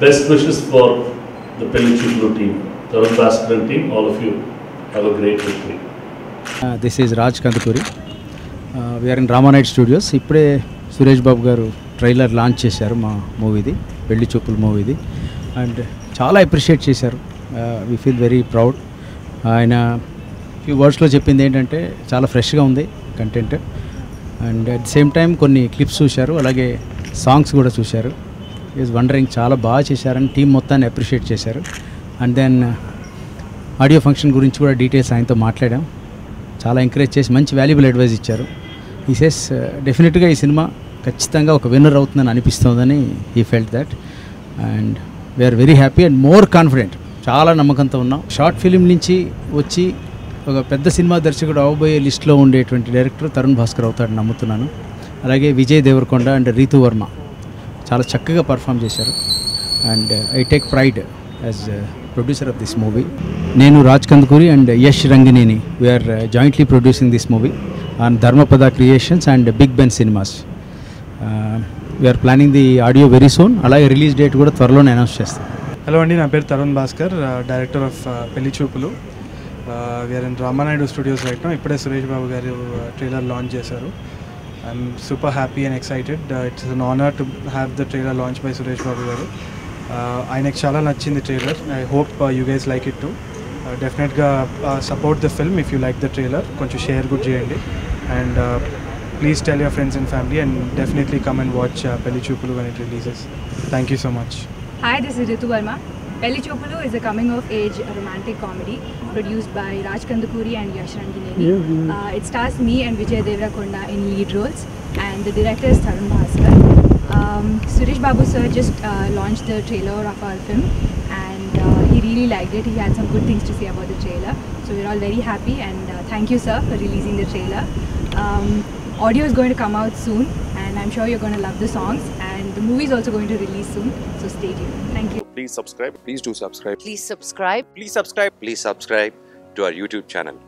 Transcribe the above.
Best wishes for the Pelli team, Tarun Bhaskaran team, all of you. Have a great victory. This is Raj Kandukuri we're in Ramanaidu studios ఇప్పుడే సురేష్ బాబు గారు trailer launch చేశారు మా మూవీది పెళ్ళి చూపుల మూవీది. And చాలా అప్రిషియేట్ చేశారు. వీ ఫీల్ వెరీ ప్రౌడ్ ఆయన ఫ్యూ వర్డ్స్లో చెప్పింది ఏంటంటే చాలా ఫ్రెష్గా ఉంది content and at same time కొన్ని క్లిప్స్ చూశారు అలాగే సాంగ్స్ కూడా చూశారు. ఈజ్ వండరింగ్ చాలా బాగా చేశారని టీం మొత్తాన్ని అప్రిషియేట్ చేశారు. అండ్ దెన్ ఆడియో ఫంక్షన్ గురించి కూడా డీటెయిల్స్ ఆయనతో మాట్లాడాం. చాలా ఎంకరేజ్ చేసి మంచి వాల్యుబుల్ అడ్వైస్ ఇచ్చారు. ఈ సెస్ డెఫినెట్గా ఈ సినిమా ఖచ్చితంగా ఒక విన్నర్ అవుతుందని అనిపిస్తుందని he felt that and we're very happy and more confident చాలా నమ్మకంతో ఉన్నాం. షార్ట్ ఫిలిం నుంచి వచ్చి ఒక పెద్ద సినిమా దర్శకుడు అవబోయే లిస్ట్లో ఉండేటువంటి డైరెక్టర్ తరుణ్ భాస్కర్ అవుతాడని నమ్ముతున్నాను. అలాగే విజయ్ దేవరకొండ అండ్ రీతు వర్మ చాలా చక్కగా పర్ఫామ్ చేశారు. And I take pride as producer of this movie నేను Raj Kandukuri and Yash Rangineni we're jointly producing this movie on Dharmapatha Creations and Big Ben Cinemas we're planning the audio very soon అలాగే release date కూడా త్వరలోనే announce చేస్తాం. Hello అండి నా పేరు Tarun Bhaskar uh, director of uh, Pelli Choopulu. We're in Ramanaidu studios right ఇప్పుడే Suresh Babu garu uh, trailer launch చేశారు. I'm super happy and excited it's an honour to have the trailer launch by Suresh Babu garu. ఆయనకు చాలా నచ్చింది trailer I hope you guys like it to డెఫినెట్గా support the film if you like the trailer కొంచెం share కూడా చేయండి. And please tell your friends and family and definitely come and watch Pelli Choopulu when it thank you so much hi this is Ritu Varma Pelli Chopulu is a coming of age romantic comedy produced by Raj Kandukuri and Yash Rangineni. Uh, it stars me and Vijay Devrakonda in lead roles, and the director is Tarun Bhaskar. Um, Suresh Babu sir just uh, launched the trailer of our film, and uh, he really liked it. He had some good things to say about the trailer, so we're all very happy. And uh, thank you, sir, for releasing the trailer. Um, audio is going to come out soon, and I'm sure you're going to love the songs. And the movie is also going to release soon, so stay tuned. Thank you. Please subscribe. Please do subscribe. Please subscribe. Please subscribe. Please subscribe to our YouTube channel.